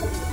you